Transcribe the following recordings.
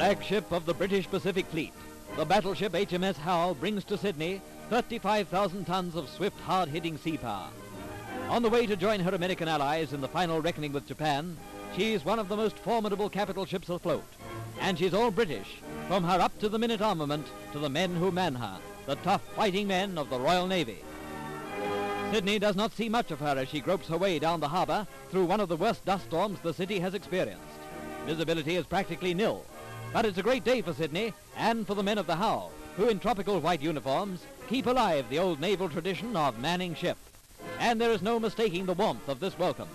Flagship of the British Pacific Fleet, the battleship HMS Howe brings to Sydney 35,000 tons of swift, hard-hitting sea power. On the way to join her American allies in the final reckoning with Japan, she's one of the most formidable capital ships afloat. And she's all British, from her up-to-the-minute armament to the men who man her, the tough fighting men of the Royal Navy. Sydney does not see much of her as she gropes her way down the harbour through one of the worst dust storms the city has experienced. Visibility is practically nil, but it's a great day for Sydney and for the men of the Howe, who in tropical white uniforms keep alive the old naval tradition of manning ship. And there is no mistaking the warmth of this welcome.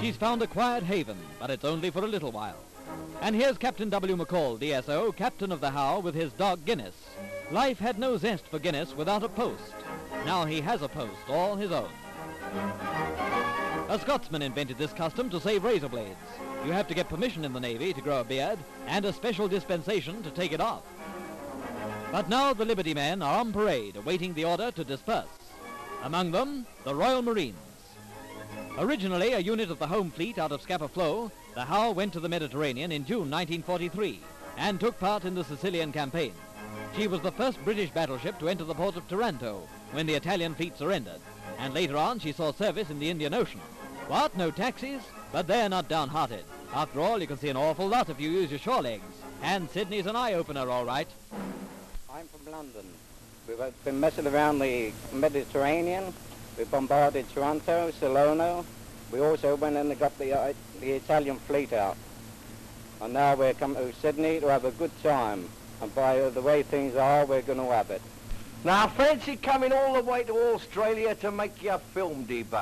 She's found a quiet haven, but it's only for a little while. And here's Captain W. McCall, DSO, captain of the Howe, with his dog Guinness. Life had no zest for Guinness without a post. Now he has a post all his own. A Scotsman invented this custom to save razor blades. You have to get permission in the Navy to grow a beard and a special dispensation to take it off. But now the Liberty men are on parade awaiting the order to disperse. Among them, the Royal Marines. Originally a unit of the home fleet out of Scapa Flow, the Howe went to the Mediterranean in June 1943 and took part in the Sicilian campaign. She was the first British battleship to enter the port of Taranto when the Italian fleet surrendered, and later on she saw service in the Indian Ocean. What, no taxis? But they're not downhearted. After all, you can see an awful lot if you use your shore legs. And Sydney's an eye-opener, all right. I'm from London. We've been messing around the Mediterranean. We bombarded Taranto, Salerno. We also went in and got the, uh, the Italian fleet out. And now we're coming to Sydney to have a good time. And by the way things are, we're going to have it. Now, fancy coming all the way to Australia to make your film debut.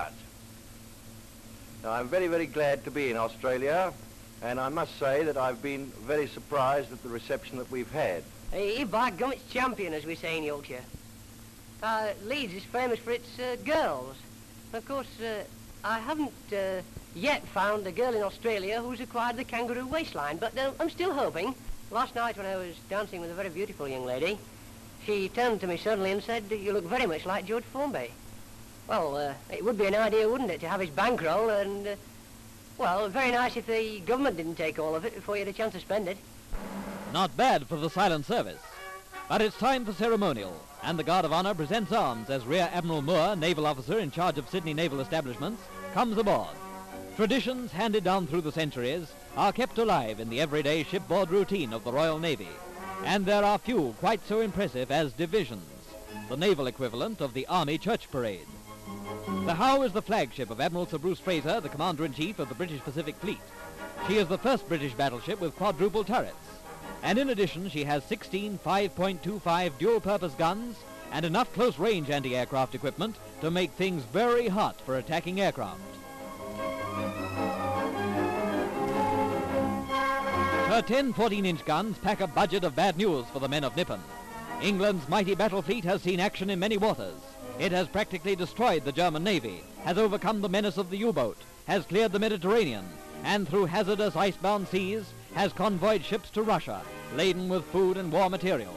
Now, I'm very, very glad to be in Australia, and I must say that I've been very surprised at the reception that we've had. Hey, by gum, it's champion, as we say in Yorkshire. Uh, Leeds is famous for its uh, girls. Of course, uh, I haven't uh, yet found a girl in Australia who's acquired the kangaroo waistline, but uh, I'm still hoping. Last night when I was dancing with a very beautiful young lady, she turned to me suddenly and said, you look very much like George Formby. Well, uh, it would be an idea, wouldn't it, to have his bankroll and, uh, well, very nice if the government didn't take all of it before you had a chance to spend it. Not bad for the silent service. But it's time for ceremonial, and the Guard of Honor presents arms as Rear Admiral Moore, naval officer in charge of Sydney naval establishments, comes aboard. Traditions handed down through the centuries are kept alive in the everyday shipboard routine of the Royal Navy. And there are few quite so impressive as divisions, the naval equivalent of the Army Church Parade. The Howe is the flagship of Admiral Sir Bruce Fraser, the Commander-in-Chief of the British Pacific Fleet. She is the first British battleship with quadruple turrets. And in addition, she has 16 5.25 dual-purpose guns and enough close-range anti-aircraft equipment to make things very hot for attacking aircraft. Her 10 14-inch guns pack a budget of bad news for the men of Nippon. England's mighty battle fleet has seen action in many waters. It has practically destroyed the German Navy, has overcome the menace of the U-boat, has cleared the Mediterranean, and through hazardous icebound seas has convoyed ships to Russia, laden with food and war material.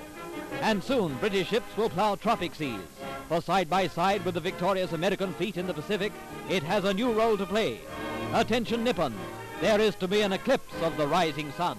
And soon British ships will plow tropic seas, for side by side with the victorious American fleet in the Pacific, it has a new role to play. Attention Nippon, there is to be an eclipse of the rising sun.